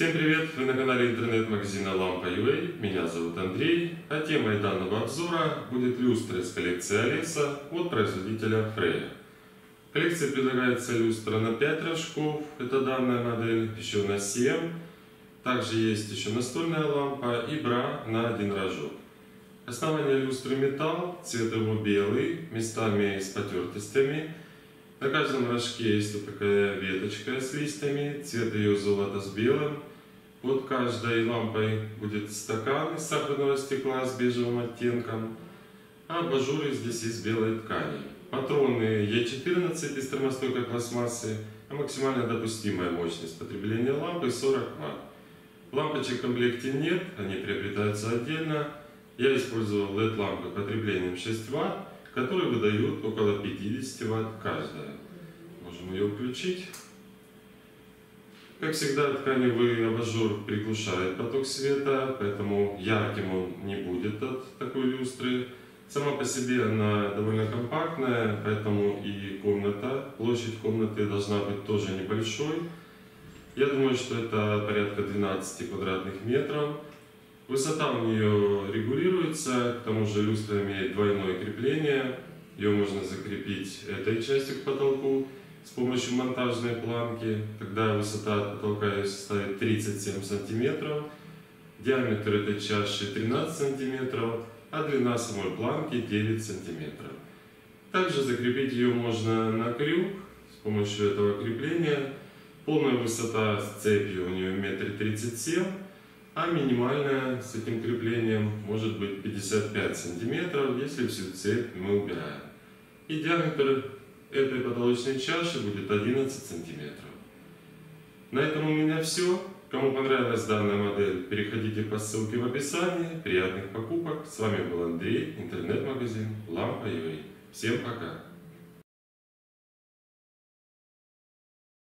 Всем привет! Вы на канале интернет-магазина Лампа.ua. Меня зовут Андрей, а темой данного обзора будет люстра из коллекции Alexa от производителя Freya. В коллекции предлагается люстра на 5 рожков, это данная модель, еще на 7. Также есть еще настольная лампа и бра на один рожок. Основание люстры металл, цвет его белый, местами с потертостями. На каждом рожке есть вот такая веточка с листьями, цвет ее золото с белым. Под каждой лампой будет стакан из сахарного стекла с бежевым оттенком, а абажуры здесь из белой ткани. Патроны Е14 из термостойкой пластмассы, а максимально допустимая мощность потребления лампы 40 Вт. Лампочек в комплекте нет, они приобретаются отдельно. Я использовал LED-лампы потреблением 6 Вт которые выдают около 50 Вт каждая. Можем ее включить. Как всегда, тканевый абажур приглушает поток света, поэтому ярким он не будет от такой люстры. Сама по себе она довольно компактная, поэтому и комната, площадь комнаты должна быть тоже небольшой. Я думаю, что это порядка 12 квадратных метров. Высота у нее регулируется, к тому же люстра имеет двойное крепление. Ее можно закрепить этой частью к потолку с помощью монтажной планки. Тогда высота от потолка составит 37 сантиметров. Диаметр этой чаши 13 сантиметров, а длина самой планки 9 сантиметров. Также закрепить ее можно на крюк с помощью этого крепления. Полная высота с цепью у нее 1,37 м а минимальная с этим креплением может быть 55 сантиметров, если всю цепь мы убираем. И диаметр этой потолочной чаши будет 11 сантиметров. На этом у меня все. Кому понравилась данная модель, переходите по ссылке в описании. Приятных покупок. С вами был Андрей, интернет-магазин Лампа Юрий. Всем пока!